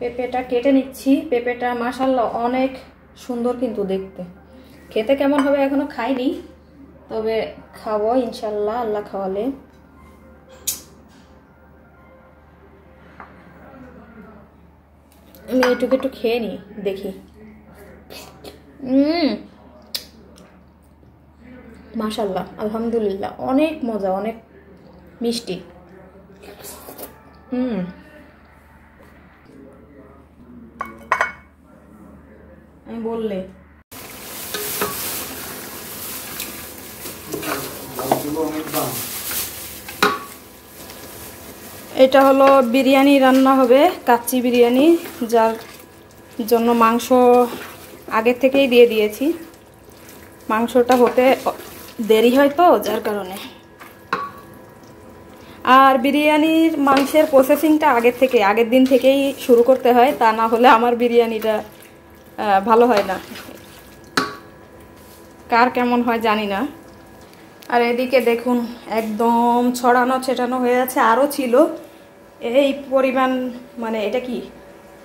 পেঁপেটা কেটে নিচ্ছি। পেঁপেটা মাসাল্লাহ অনেক সুন্দর কিন্তু দেখতে। খেতে কেমন হবে এখনও খাইনি, তবে খাব ইনশাল্লাহ আল্লাহ খাওয়ালে। আমি এটুকু একটু খেয়ে নিই দেখি। মাশাল্লাহ আলহামদুলিল্লাহ, অনেক মজা, অনেক মিষ্টি। হুম আমি বললে। এটা হলো বিরিয়ানি রান্না হবে, কাচ্চি বিরিয়ানি, যার জন্য মাংস আগের থেকেই দিয়ে দিয়েছি। মাংসটা হতে দেরি হয় তো, যার কারণে। আর বিরিয়ানির মাংসের প্রসেসিংটা আগের থেকে, আগের দিন থেকেই শুরু করতে হয়, তা না হলে আমার বিরিয়ানিটা ভালো হয় না। কার কেমন হয় জানি না। আর এদিকে দেখুন, একদম ছড়ানো ছেটানো হয়ে আছে, আরও ছিল। এই পরিমাণ মানে এটা কি,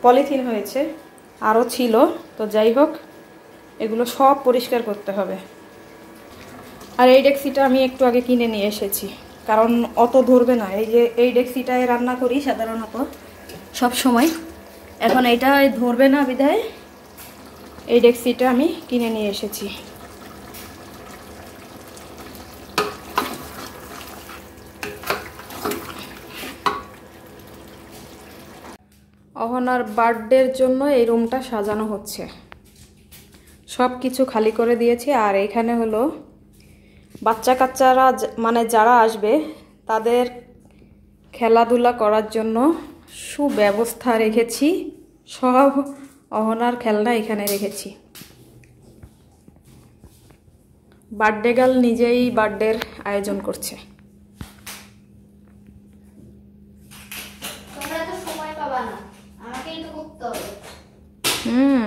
পলিথিন হয়েছে, আরও ছিল। তো যাই হোক, এগুলো সব পরিষ্কার করতে হবে। আর এই ডেক্সিটা আমি একটু আগে কিনে নিয়ে এসেছি। কারণ অত ধরবে না। এই যে, এই ডেক্সিটায় রান্না করি সাধারণত সব সময়। এখন এইটা ধরবে না বিধায়। এই ডেক্সিটা আমি কিনে নিয়ে এসেছি। অহনার বার্থডের জন্য এই রুমটা সাজানো হচ্ছে। সব কিছু খালি করে দিয়েছি, আর এখানে হলো বাচ্চা কাচ্চারা মানে যারা আসবে, তাদের খেলাধুলা করার জন্য সুব্যবস্থা রেখেছি। সব অহনার খেলনা এখানে রেখেছি। বার্থডে গার্ল নিজেই বার্থডের আয়োজন করছে। হুম।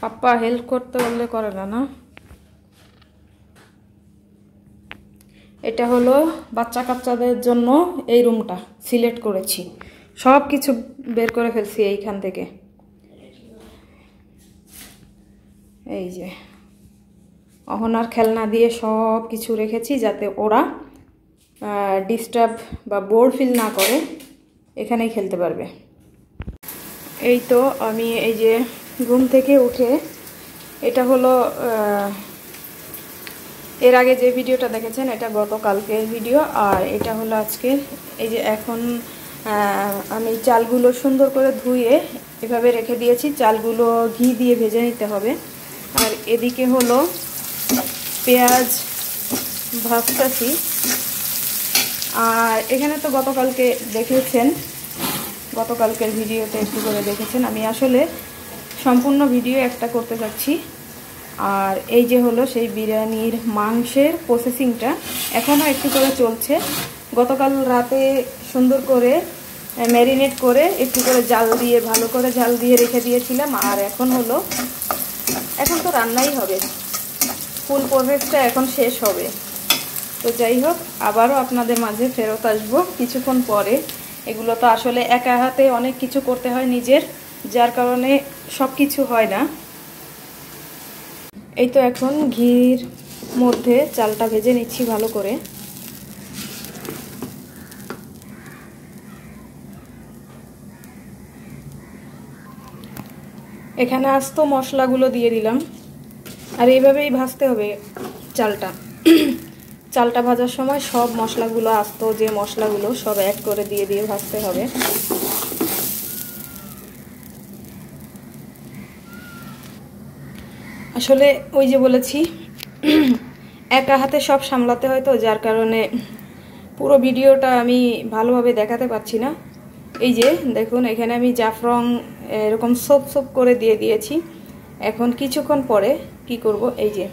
পাপ্পা হেল্প করতে বললে করে না না? এটা হলো বাচ্চা কাচ্চাদের জন্য এই রুমটা সিলেক্ট করেছি। সব কিছু বের করে ফেলছি এইখান থেকে। এই যে, অহনার খেলনা দিয়ে সব কিছু রেখেছি যাতে ওরা ডিস্টার্ব বা বোর ফিল না করে, এখানেই খেলতে পারবে। এই তো আমি এই যে ঘুম থেকে উঠে, এটা হলো এর আগে যে ভিডিওটা দেখেছেন, এটা গতকালকের ভিডিও। আর এটা হলো আজকের। এই যে এখন আমি চালগুলো সুন্দর করে ধুয়ে এভাবে রেখে দিয়েছি। চালগুলো ঘি দিয়ে ভেজে নিতে হবে। আর এদিকে হলো পেঁয়াজ ভাজতাছি। আর এখানে তো গতকালকে দেখেছেন, গতকালকের ভিডিওতে একটু করে দেখেছেন। আমি আসলে সম্পূর্ণ ভিডিও একটা করতে যাচ্ছি। আর এই যে হলো সেই বিরিয়ানির মাংসের প্রসেসিংটা এখনও একটু করে চলছে। গতকাল রাতে সুন্দর করে ম্যারিনেট করে একটু করে জাল দিয়ে, ভালো করে জাল দিয়ে রেখে দিয়েছিলাম। আর এখন হলো, এখন তো রান্নাই হবে। ফুল প্রসেসটা এখন শেষ হবে। তো যাই হোক, আবারও আপনাদের মাঝে ফেরত আসব কিছুক্ষণ পরে। এগুলো তো আসলে একা হাতে অনেক কিছু করতে হয় নিজের, যার কারণে সব কিছু হয় না। এই তো এখন ঘির মধ্যে চালটা ভেজে নিচ্ছি ভালো করে। এখানে আস্ত মশলাগুলো দিয়ে দিলাম। আর এইভাবেই ভাজতে হবে চালটা। চালটা ভাজার সময় সব মশলাগুলো, আস্ত যে মশলাগুলো, সব অ্যাড করে দিয়ে দিয়ে ভাজতে হবে। আসলে ওই যে বলেছি, একা হাতে সব সামলাতে হয় তো, যার কারণে পুরো ভিডিওটা আমি ভালোভাবে দেখাতে পারছি না। এই যে দেখুন, এখানে আমি জাফরং এরকম সোপ সোপ করে দিয়ে দিয়েছি। এখন কিছুক্ষণ পরে কি করব? এই যে,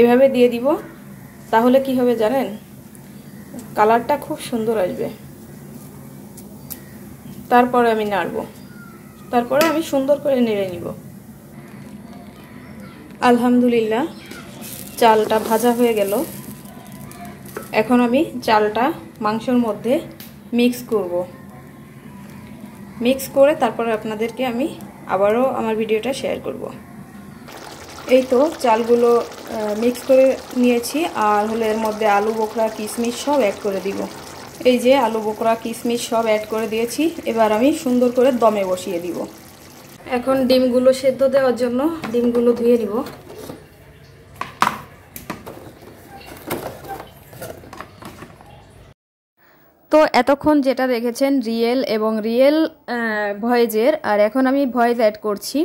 এভাবে দিয়ে দিব, তাহলে কি হবে জানেন? কালারটা খুব সুন্দর আসবে। তারপরে আমি নাড়ব। তারপরে আমি সুন্দর করে নেড়ে নিব। আলহামদুলিল্লাহ, চালটা ভাজা হয়ে গেল। এখন আমি চালটা মাংসর মধ্যে মিক্স করব। মিক্স করে তারপরে আপনাদেরকে আমি আবারও আমার ভিডিওটা শেয়ার করব। এই তো চালগুলো মিক্স করে নিয়েছি, আর হলে এর মধ্যে আলু, বোকরা, কিশমিশ সব অ্যাড করে দিব। এই যে আলু, বোকরা, কিশমিশ সব অ্যাড করে দিয়েছি, এবার আমি সুন্দর করে দমে বসিয়ে দিব। এখন ডিমগুলো সেদ্ধ দেওয়ার জন্য ডিমগুলো ধুয়ে নিব। তো এতক্ষণ যেটা দেখেছেন রিয়েল এবং রিয়েল ভয়েজের, আর এখন আমি ভয়েস অ্যাড করছি।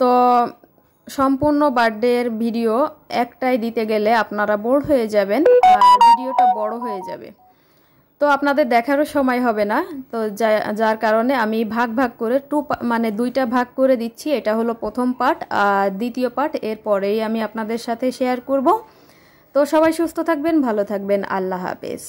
তো সম্পূর্ণ বার্থডের ভিডিও একটাই দিতে গেলে আপনারা বোর হয়ে যাবেন, আর ভিডিওটা বড় হয়ে যাবে। তো আপনাদের দেখারও সময় হবে না। তো যার কারণে আমি ভাগ ভাগ করে টু মানে দুইটা ভাগ করে দিচ্ছি। এটা হলো প্রথম পার্ট, আর দ্বিতীয় পার্ট এর পরেই আমি আপনাদের সাথে শেয়ার করব। তো সবাই সুস্থ থাকবেন, ভালো থাকবেন। আল্লাহ হাফেজ।